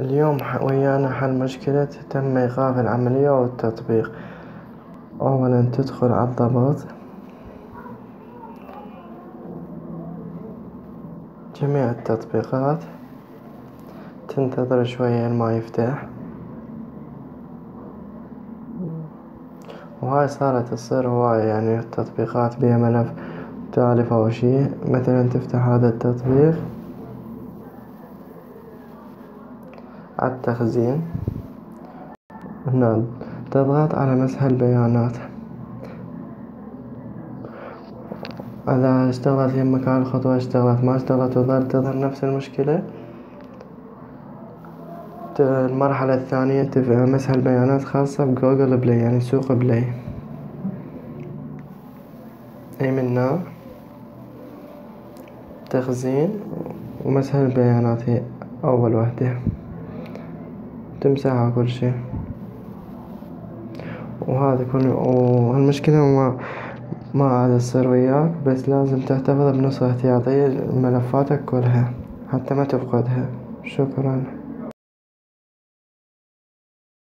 اليوم ويانا حل مشكلة تم إيقاف العملية والتطبيق. أولا تدخل عالضبط جميع التطبيقات. تنتظر شوية ما يفتح. وهاي صارت تصير هواية يعني التطبيقات بيها ملف تالف أو شي مثلا تفتح هذا التطبيق. عالتخزين هنا تضغط على مسح البيانات. إذا اشتغلت يمك هاي الخطوة اشتغلت ما اشتغلت وظل تظهر نفس المشكلة. المرحلة الثانية مسح البيانات خاصة ب Google Play يعني سوق Play أي منا؟ تخزين ومسح البيانات هي أول وحدة. تمسحها كل شي وهذا كل والمشكلة ما ما عاد تصير وياك بس لازم تحتفظ بنسخة احتياطية لملفاتك كلها حتى ما تفقدها. شكرا.